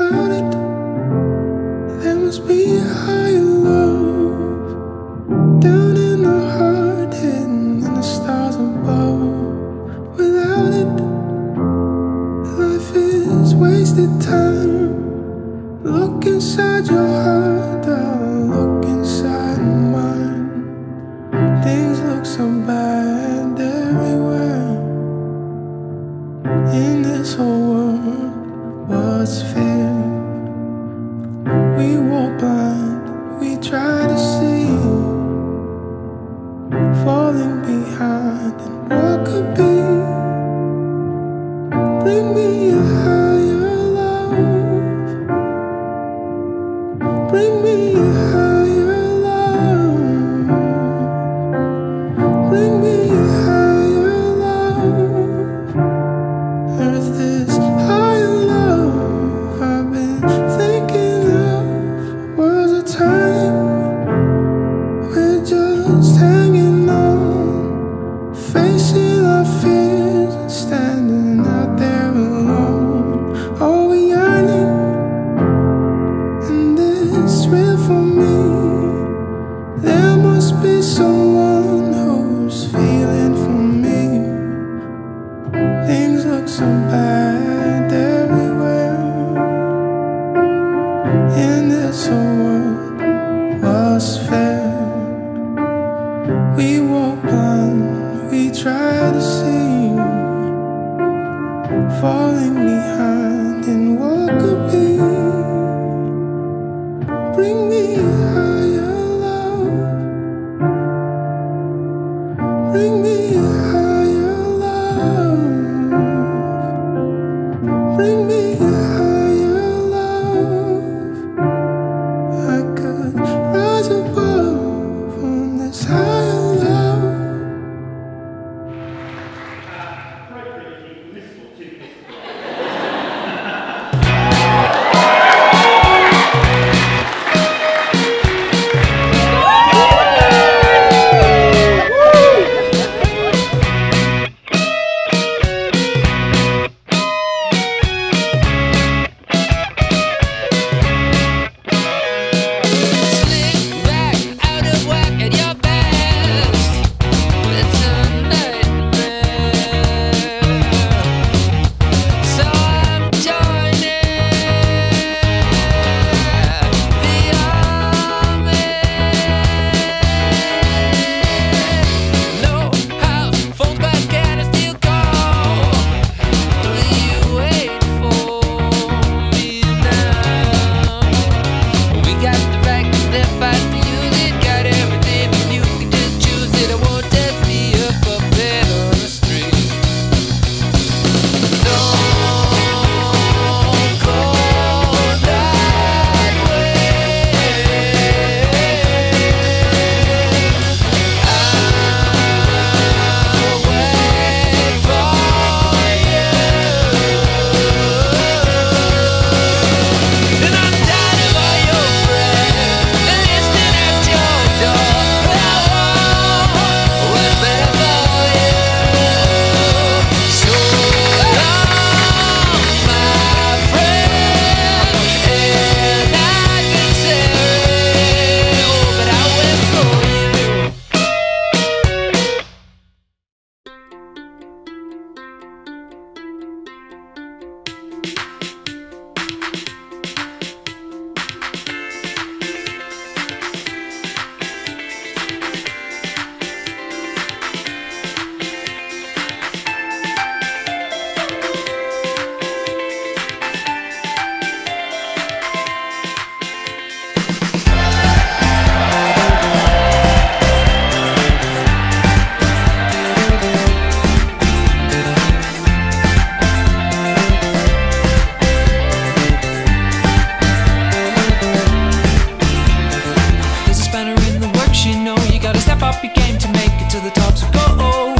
about Bring me a walk on, we try to see you falling behind and what could be. Bring me higher, love. Bring me higher, love. Bring me higher, love. I could. game to make it to the top. So go.